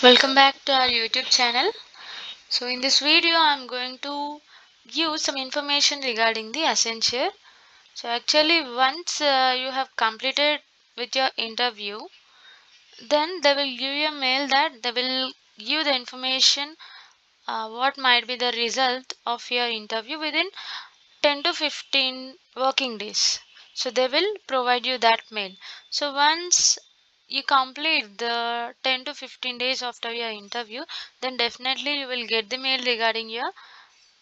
Welcome back to our YouTube channel. So in this video I'm going to give some information regarding the Accenture. So actually once uh, you have completed with your interview then they will give you a mail that they will give the information uh, what might be the result of your interview within 10 to 15 working days. So they will provide you that mail. So once you complete the 10 to 15 days after your interview then definitely you will get the mail regarding your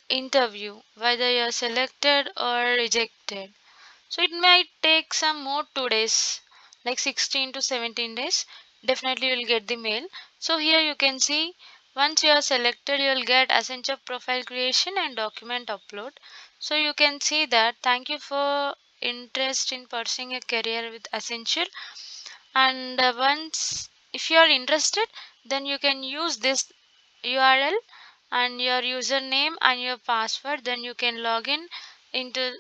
interview whether you're selected or rejected. So it might take some more two days like 16 to 17 days definitely you'll get the mail. So here you can see once you are selected you'll get Accenture profile creation and document upload. So you can see that. Thank you for interest in pursuing a career with Accenture and uh, once if you are interested then you can use this url and your username and your password. Then you can log in into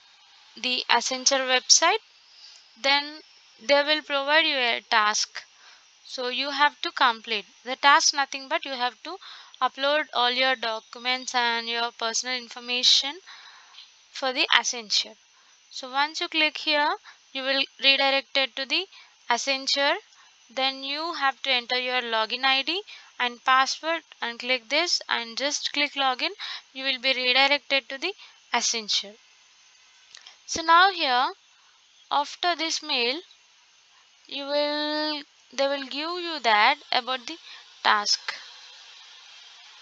the accenture website. Then they will provide you a task. So you have to complete the task nothing but you have to upload all your documents and your personal information for the accenture. So once you click here you will redirected to the Accenture then you have to enter your login ID and password and click this and just click login. You will be redirected to the Accenture. So now here after this mail you will they will give you that about the task.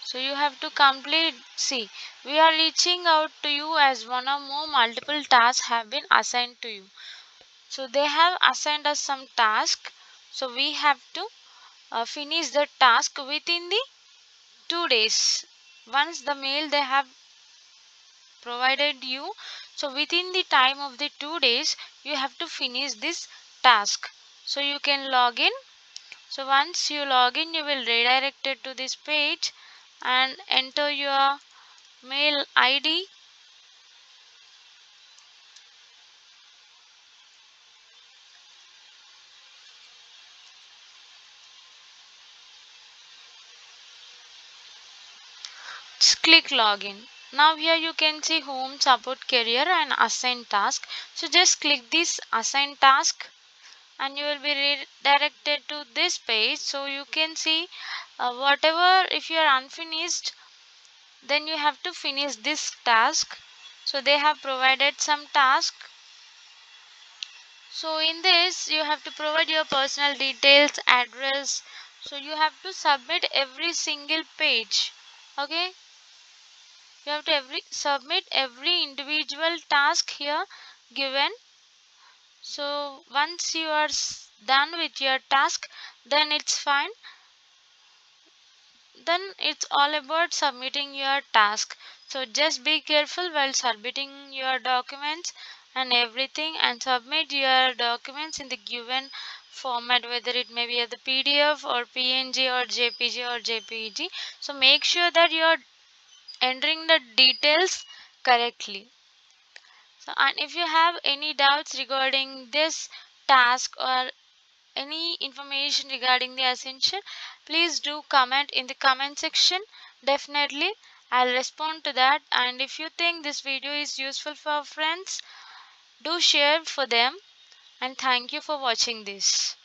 So you have to complete. See we are reaching out to you as one or more multiple tasks have been assigned to you so they have assigned us some task. So we have to uh, finish the task within the two days. Once the mail they have provided you so within the time of the two days you have to finish this task. So you can log in. So once you log in you will redirected to this page and enter your mail id click login. Now here you can see home support career and assign task. So just click this assign task and you will be redirected to this page. So you can see uh, whatever if you are unfinished then you have to finish this task. So they have provided some task. So in this you have to provide your personal details address. So you have to submit every single page. Okay you have to every submit every individual task here given. So once you are done with your task then it's fine. Then it's all about submitting your task. So just be careful while submitting your documents and everything and submit your documents in the given format whether it may be the pdf or png or jpg or jpeg so make sure that you're entering the details correctly. So and if you have any doubts regarding this task or any information regarding the Accenture, please do comment in the comment section. Definitely i'll respond to that. And if you think this video is useful for friends do share for them. And thank you for watching this